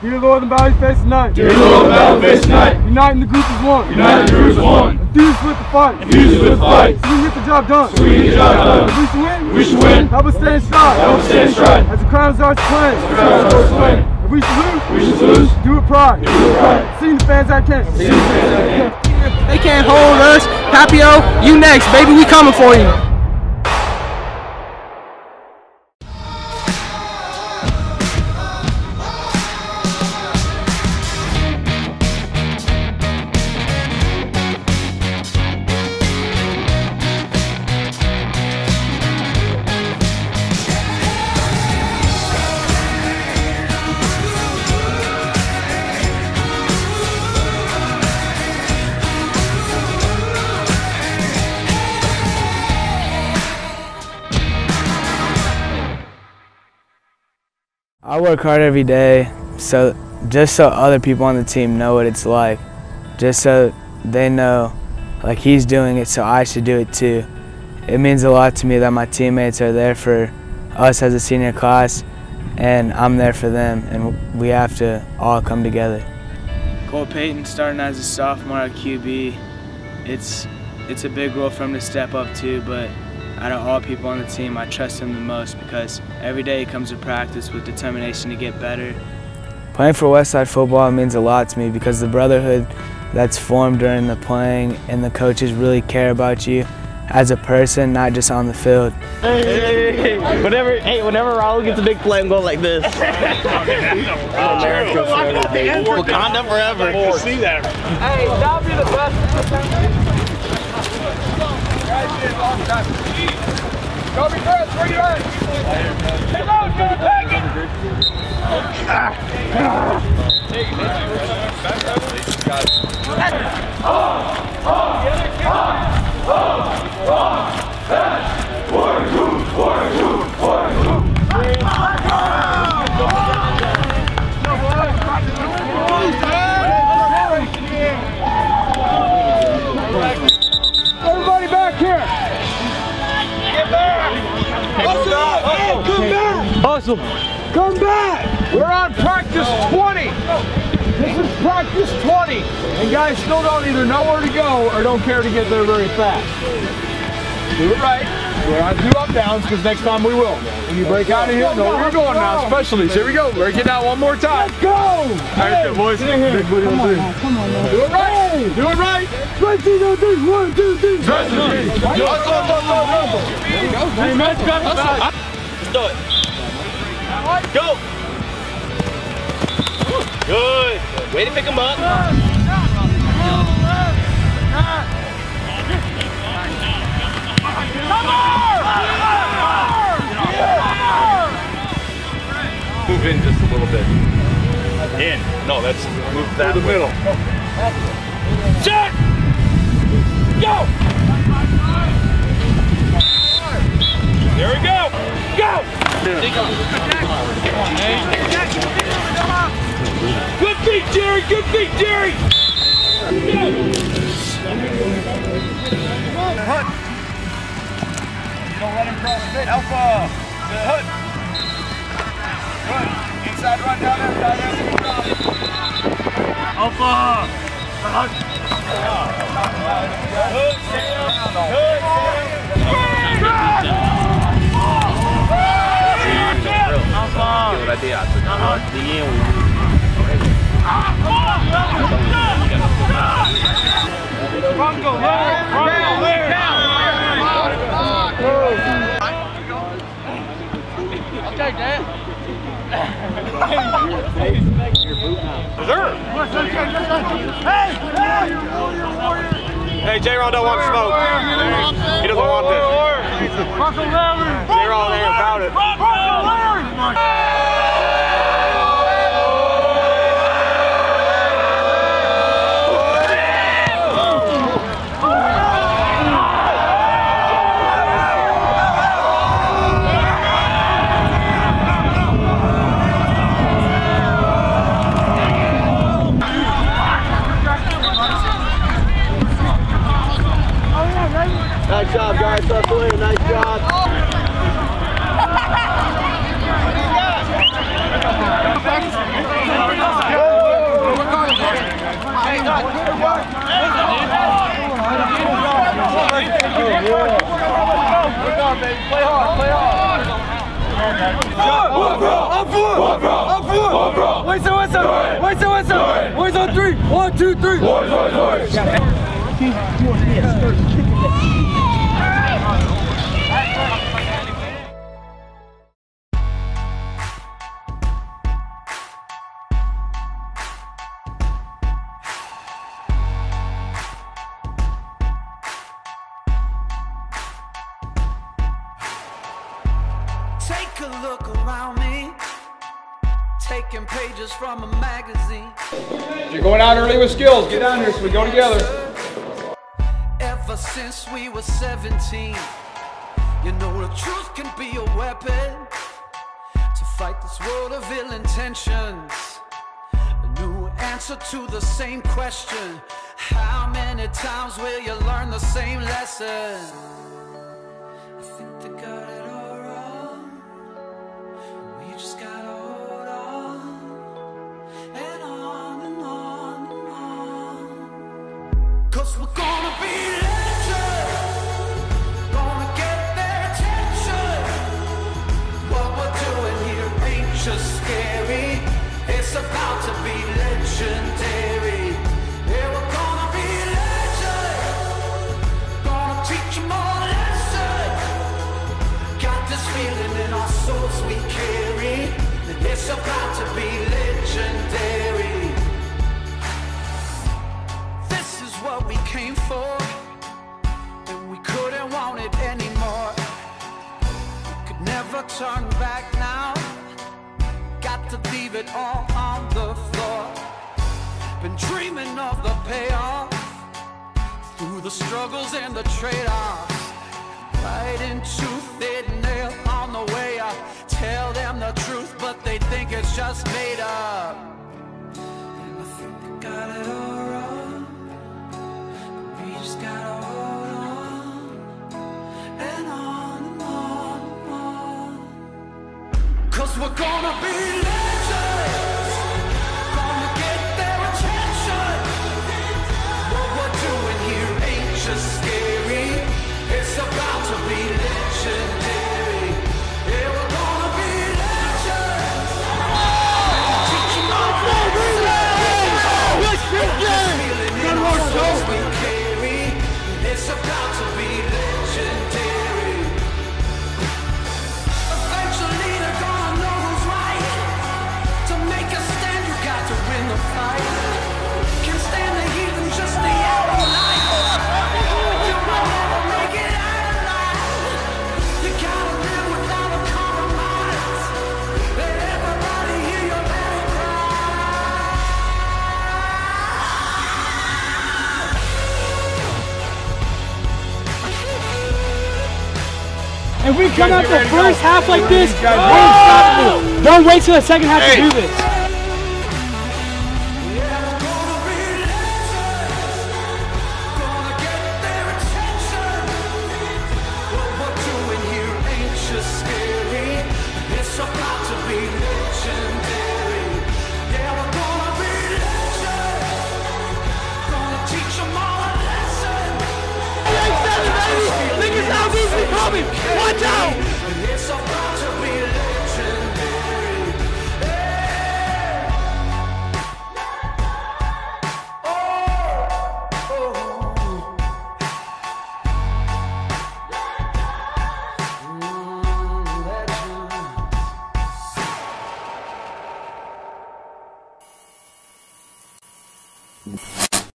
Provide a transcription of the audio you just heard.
Dear Lord, the Valley face tonight. Dear Lord, the Valley face tonight. Uniting the group as one. Uniting the group as one. Enthused with the fight. Enthused with the fight. So we get the job done. So we get the job done. If we should win. We should win. Help us stay in stride. Help us stay in stride. As the crown is ours to claim. The crown is ours to claim. If we should lose. We should lose. Do it pride. Do it pride. Seeing the fans I can. Seeing the fans I can. They can't hold us. Papio, you next, baby. We coming for you. I work hard every day, so just so other people on the team know what it's like, just so they know, like he's doing it, so I should do it too. It means a lot to me that my teammates are there for us as a senior class, and I'm there for them, and we have to all come together. Cole Payton starting as a sophomore at QB, it's it's a big role for him to step up to, but out of all people on the team, I trust him the most because every day he comes to practice with determination to get better. Playing for Westside football means a lot to me because the brotherhood that's formed during the playing and the coaches really care about you as a person, not just on the field. Hey, hey, hey. Whenever, hey, whenever Raul gets a big play, I'm going like this. America forever, baby. Wakanda forever. see that. Hey, that'll be the best. Go be first, where you at? Hey, go, go, take it! Everybody Awesome. Come back! We're on practice 20! This is practice 20! And guys still don't either know where to go or don't care to get there very fast. Do it right. We're on two up downs because next time we will. When you break out of here, know where you're going now. Specialties. Here we go. We're getting out one more time. Let's go! All right, good boys. Booty on three. Come on, man. Do it right! Do it right! Twenty, two, three, one, two, three. Specialties! Hey, man, got the back. Let's do it. Go. Good. Way to pick him up. Move in just a little bit. In. No, that's move that the middle. Set. Go. There we go. Go. Good feet, Jerry. Good feet, Jerry. Hunt. Don't let him cross fit. Alpha. Good. Hunt. Good. Inside run down there. Down there. Good job. Alpha. Good hunt. Good. Good. Good. Bronco, lower. Bronco, I'll take that. Hey, J-Ron don't want smoke. He doesn't want this. J-Ron ain't about it. Nice job, guys. That's Nice job. on, play on. On foot! On foot! Wait, so what's up? Wait, so what's up? Wait, on three. One, two, three. Take a look around me, taking pages from a magazine. You're going out early with skills. Get down here so we go together. Ever since we were 17, you know the truth can be a weapon to fight this world of ill intentions. A new answer to the same question How many times will you learn the same lesson? We're gonna leave it all on the floor. Been dreaming of the payoff through the struggles and the trade-offs. Right into thin nail on the way up. Tell them the truth, but they think it's just made up. And I think they got it all wrong. But we just gotta hold on and on and on and on. Cause we're gonna be legends. Come out the first half like this, These guys we're unstoppable. Oh! Don't wait till the second half to do this.